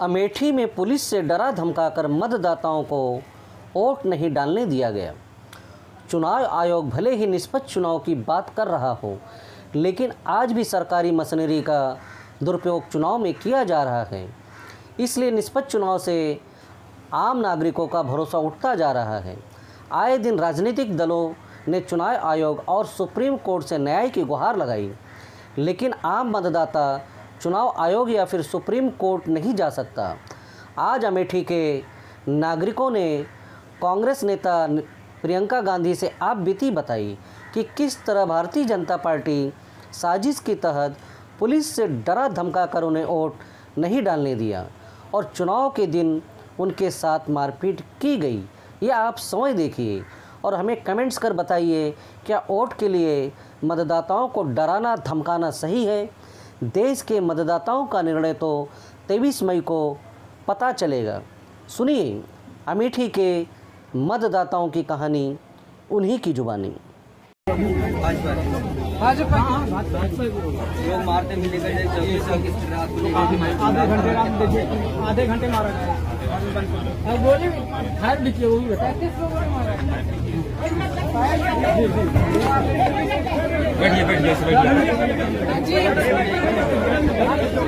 अमेठी में पुलिस से डरा धमकाकर मतदाताओं को वोट नहीं डालने दिया गया। चुनाव आयोग भले ही निष्पक्ष चुनाव की बात कर रहा हो, लेकिन आज भी सरकारी मशीनरी का दुरुपयोग चुनाव में किया जा रहा है। इसलिए निष्पक्ष चुनाव से आम नागरिकों का भरोसा उठता जा रहा है। आए दिन राजनीतिक दलों ने चुनाव आयोग और सुप्रीम कोर्ट से न्याय की गुहार लगाई, लेकिन आम मतदाता चुनाव आयोग या फिर सुप्रीम कोर्ट नहीं जा सकता। आज अमेठी के नागरिकों ने कांग्रेस नेता प्रियंका गांधी से आप बीती बताई कि किस तरह भारतीय जनता पार्टी साजिश के तहत पुलिस से डरा धमका कर उन्हें वोट नहीं डालने दिया और चुनाव के दिन उनके साथ मारपीट की गई। यह आप समझ देखिए और हमें कमेंट्स कर बताइए, क्या वोट के लिए मतदाताओं को डराना, धमकाना सही है? देश के मतदाताओं का निर्णय तो 23 मई को पता चलेगा। सुनिए अमेठी के मतदाताओं की कहानी, उन्हीं की जुबानी। भाजपा लोग मारते मिले गए चौबीस सौ रात को आधे घंटे रात देखिए आधे घंटे मारा गया। अब बोलिए। हाथ लिखिए वो भी बता लोगों ने मारा बैठिए बैठिए बैठिए।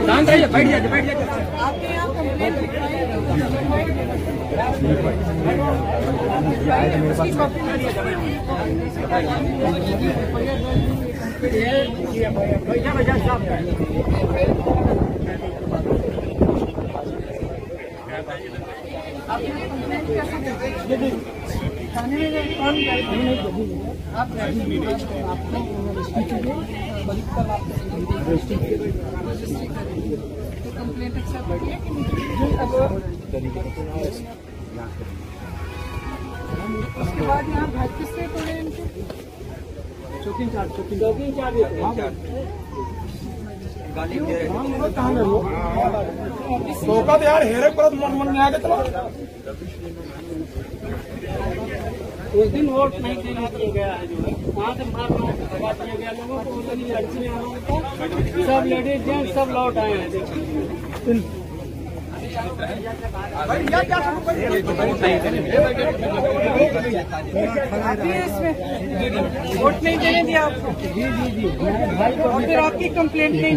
शांत रहिए बैठ जाइए बैठ जाइए। आपके यहाँ कंप्लेंट कंप्लेंट एक्सेप्ट उसके बाद यहाँ भाई किससे तोड़े इनके चौकी चार्ज चौकी चौकी चार्ज गाली दे रहे धोखा तो यार हेरे परत मन मन में आके चलो। उस दिन वोट नहीं देने दिया गया है जो है। वहाँ से मार दबा दिया गया लोगों को उधर ही लड़कियाँ लोगों को सब लेडीज़ जेंट्स सब लौट आए हैं देखिए। वोट नहीं देने दिया आपको फिर आपकी कंप्लेंट नहीं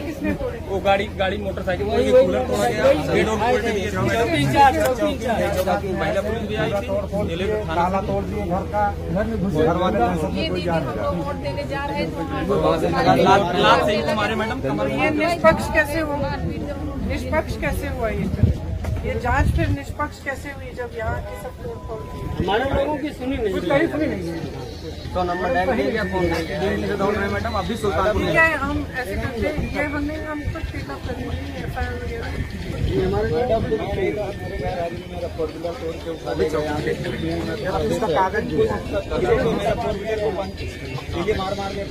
किसने वो गाड़ी गाड़ी मोटरसाइकिल महिला पुलिस घर का घर में घुसे घर वाले वोट देने जा रहे हैं तो वहाँ से लगा लात लात से ही मारे मैडम ये निष्पक्ष कैसे हुआ निष्पक्ष कैसे हुआ ये ये जाँच फिर निष्पक्ष कैसे हुई जब यहाँ की सब हमारे लोगों की सुनी नहीं सुनी नहीं तो नंबर डायल किया फ़ोन से दौड़ रहे मैडम अभी सुल्तानपुर ठीक है। हम ऐसे करते हैं ये हमने हम कुछ पिकअप करेंगे एफ़ आई आर वगैरह। इसका कागज़ जो है। मार मार के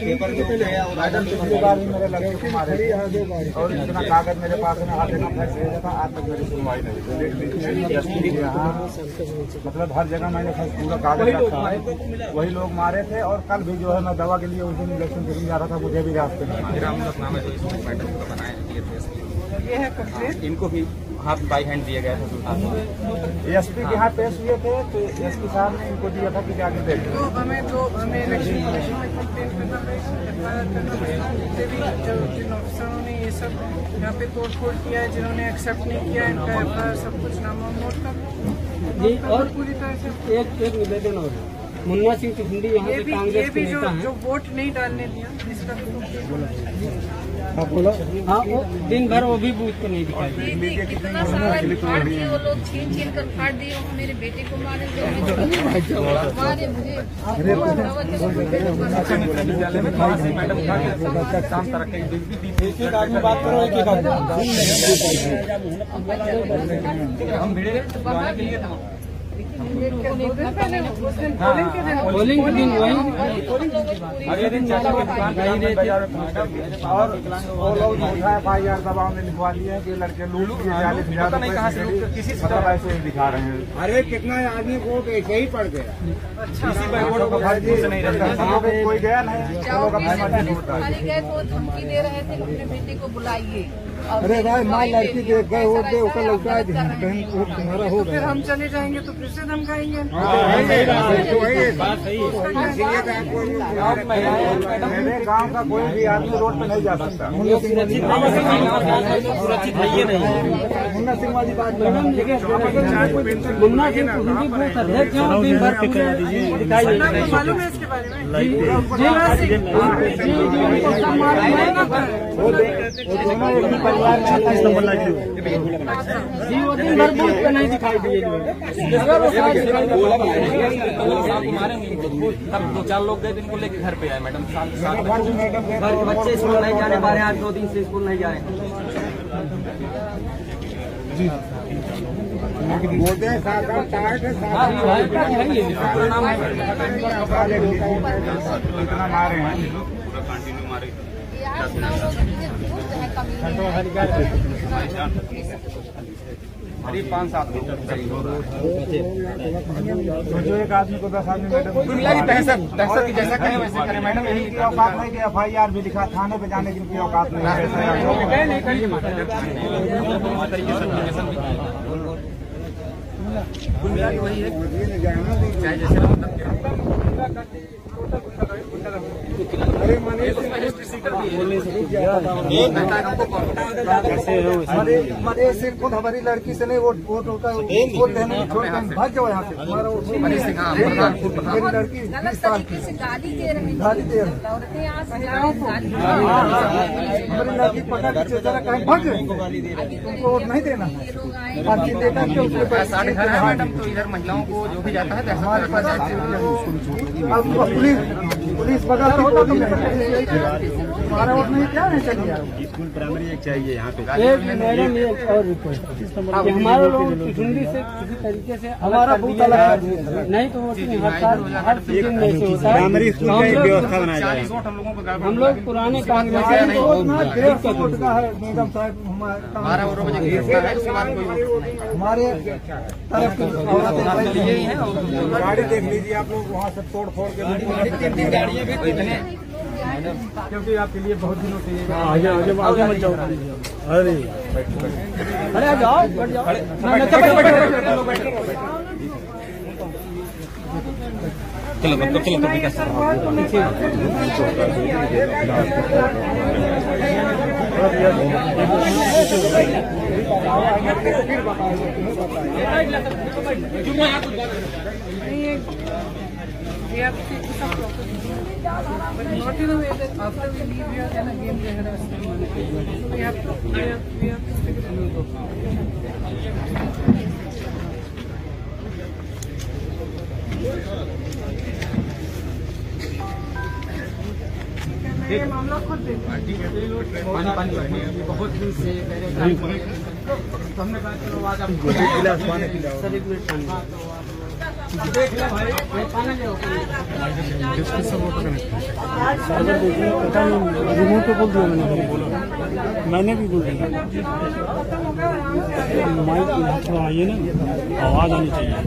पेपर जो है मैडम पिछली बार भी मेरे लगे थे मारे और इतना कागज़ मेरे पास में का फैक्स भेजा था आज तक मेरी सुनवाई नहीं यहाँ मतलब हर जगह मैंने पूरा कागज़ रखा है वही लोग मारे थे और कल भी जो है मैं दवा के लिए उस दिन इलेक्शन देने जा रहा था मुझे भी रास्ते में ये है कंप्लेंट इनको भी हाथ बाई हैंड दिया गया था सुल्तानपुर एसपी के यहाँ पेश हुए थे तो एसपी साहब ने इनको दिया था कि जाके देख तो हमें तो हमें इलेक्शन कमीशन में कंप्लेंट करना पड़ेगा जितने भी जिन अफसरों ने ये सब यहाँ पे तोड़ फोड़ किया है जिन्होंने एक्सेप्ट नहीं किया इनका एफ़ सब कुछ नाम नोट कर जी, और पूरी तरह से एक एक निवेदन और मुन्ना सिंह टिंडी यहाँ ये भी ये कांग्रेस के जो नेता हैं। जो वोट नहीं डालने दिया इसका हाँ बोलो। हाँ वो दिन भर वो भी बूथ को नहीं दिखाई कितना सारा फाड़ दिए वो लोग छीन छीन कर फाड़ दिए वो मेरे बेटे को मारे मारे मुझे एक आदमी बात करो एक एक आदमी। हम भिड़े तो के लिए पोलिंग के दिन के वही अगले दिन चाचा की दुकान और वो लोग एफ़ दबाव में लिखवा दिए हैं कि लड़के लूट के किसी ऐसे दिखा रहे हैं अरे कितना आदमी वोट ऐसे ही पड़ गया को कोई गया नहीं गए धमकी दे रहे थे अपने बेटे को बुलाइए अरे भाई माँ लड़की देख गए है बहन तुम्हारा हो फिर हम चले जाएँगे तो फिर से धमकाएँगे मेरे गाँव का कोई भी आदमी रोड पे नहीं जा सकता सुरक्षित है। ये नहीं मुन्ना सिंह वाली बात मुन्ना सिंह आपको मालूम है मालूम है जी वो पे नहीं दिखाई दिए है। तब दो चार लोग गए दिन को लेके घर पे आए मैडम बच्चे स्कूल नहीं जाने पा रहे आज दो दिन से स्कूल नहीं जा रहे बोलते हैं साथ साथ टाइट है साथ हाँ, भाजपा की है ये पूरा नाम मारे हैं आज करीब पाँच सात लोग तो जो एक आदमी को दस आदमी मैडम कुल मिला के की जैसा कहें वैसे करें। मैडम यही इनकी औकात नहीं कि एफ़ आई आर भी लिखा थाने पे जाने की औकात नहीं कुल मिला वही है। चाहे जैसे रहो तब के अरे मनीष खुद हमारी लड़की से नहीं वोट वोट होता है वोट भाग जाओ यहाँ से लड़की दे हमारी लड़की पकड़ के जरा कहीं भाग उनको वोट नहीं देना ये लोग आए बातचीत देना कि उसके पैसे है मैडम तो इधर महिलाओं को जो भी जाता है हमारे पास पुलिस पुलिस बगल तो नहीं क्या है चलिए यार एक मैडम ये और रिक्वेस्ट हमारे लोग ठंडी से किसी तरीके से हमारा बूथ अलग नहीं तो हर साल हर सीज़न में ऐसे होता है तो लोग चालीस वोट हम लोगों पुराने कांग्रेस हमारे डेढ़ सौ वोट का है निगम साहब हमारे बारह वोटों बजे गिरता है उसके बाद कोई वोट नहीं हमारे तरफ़ यही है गाड़ी देख लीजिए आप लोग वहाँ से तोड़ फोड़ के क्योंकि आपके लिए बहुत दिनों से आगे आगे आगे मत जाओ अरे अरे आ जाओ बैठ जाओ चलो। चलो तो विकास we have to take some proper but not in a way that after we leave here then again they harass them. So we have to we have, we have to figure it out. मैं ये मामला खुद देखती हूँ। पानी पानी बहुत दिन से पर- तो हमने कहा चलो आज आप सर एक मिनट पानी रिमोट पे बोल दिया मैंने बोला मैंने भी बोल दिया माइक थोड़ा आइए ना आवाज़ आनी चाहिए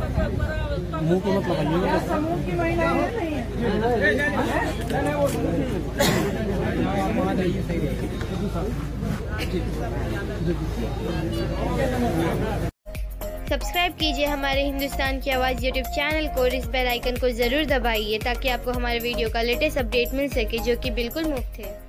मुँह को मत लगाइएगा सब्सक्राइब कीजिए हमारे हिंदुस्तान की आवाज़ यूट्यूब चैनल को और इस बेल आइकन को ज़रूर दबाइए ताकि आपको हमारे वीडियो का लेटेस्ट अपडेट मिल सके, जो कि बिल्कुल मुफ़्त है।